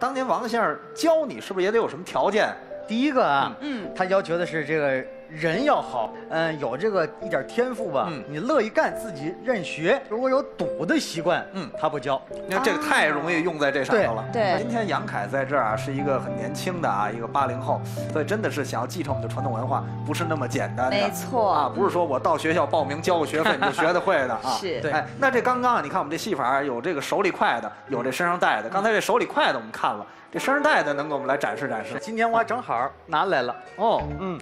当年王先生教你，是不是也得有什么条件？第一个啊，嗯他要求的是这个人要好，嗯，有这个一点天赋吧，嗯你乐意干，自己认学。如果有赌的习惯，嗯嗯，他不教。因为这个太容易用在这上头了。对对今天杨凯在这儿啊，是一个很年轻的啊，一个八零后，所以真的是想要继承我们的传统文化，不是那么简单的。没错啊，不是说我到学校报名交个学费你就学得会的啊。是对哎，那这刚刚啊，你看我们这戏法有这个手里快的，有这身上带的。刚才这手里快的我们看了，这身上带的能给我们来展示展示？今天我还正好拿来了，哦，嗯，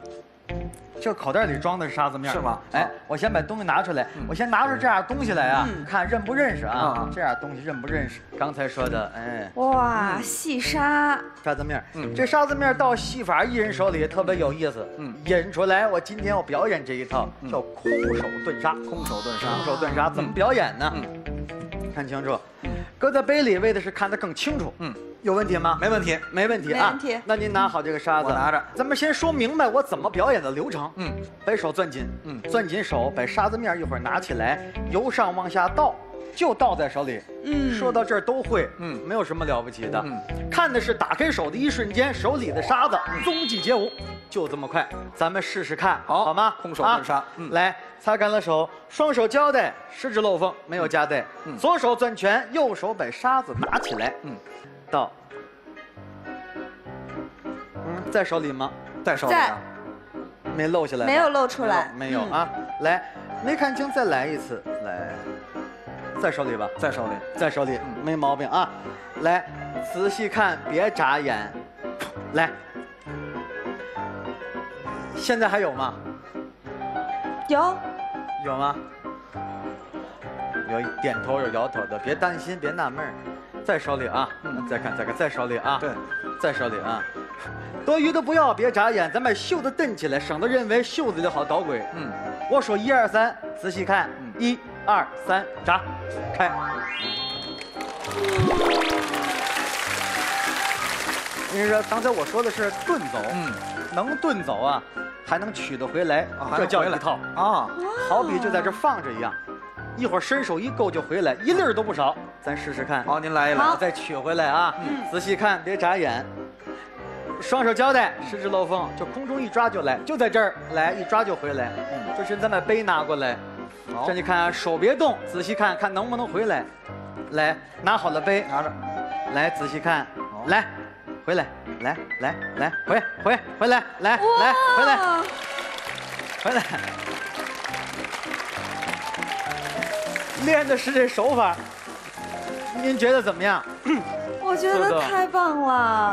这口袋里装的是沙子面是吗哎，我先把东西拿出来，我先拿出这样东西来啊，嗯看认不认识？啊这样东西认不认识？刚才说的，哎，哇，细沙，沙子面，嗯这沙子面到戏法艺人手里特别有意思，嗯引出来，我今天我表演这一套嗯叫空手遁沙。空手遁沙空。手遁沙怎么表演呢？嗯看清楚，搁在杯里为的是看得更清楚。嗯，有问题吗？没问题。没问题啊。没问题那您拿好这个沙子，我拿着咱们先说明白我怎么表演的流程。嗯，把手攥紧，嗯攥紧手，把沙子面一会儿拿起来，由上往下倒，就倒在手里。嗯说到这儿都会，嗯没有什么了不起的。嗯看的是打开手的一瞬间，手里的沙子踪迹皆无，就这么快。咱们试试看，好好吗？空手顿杀啊嗯来，擦干了手，双手交代，十指漏缝，没有夹带。嗯左手攥拳，右手把沙子拿起来，嗯，倒。嗯，在手里吗？在手里啊。没露下来，没有露出来嗯没有没有啊。来，没看清，再来一次。来，在手里吧，在手里。在手里，没毛病啊。来，仔细看，别眨眼。来，现在还有吗？有，有吗？有点头有摇头的，别担心，别纳闷儿，在手里啊。嗯再看再看，再烧里啊。对，再烧里啊。多余的不要，别眨眼，咱把袖子蹬起来，省得认为袖子里好捣鬼。嗯，我数一二三，仔细看嗯，一二三，眨，开。你说刚才我说的是遁走，嗯，能遁走啊，还能取得回来，这叫一套。啊，好比就在这放着一样，一会儿伸手一够就回来，一粒儿都不少。咱试试看。好，您来一来。我再取回来啊，嗯仔细看，别眨眼。双手交代，十指漏缝，就空中一抓就来，就在这儿来，一抓就回来。嗯这是咱把杯拿过来，好这你看啊，手别动，仔细看看能不能回来。来，拿好了杯，拿着。来仔细看，来，回来，来来来，回回回来，来来回来回来。练的是这手法，您觉得怎么样？我觉得太棒了。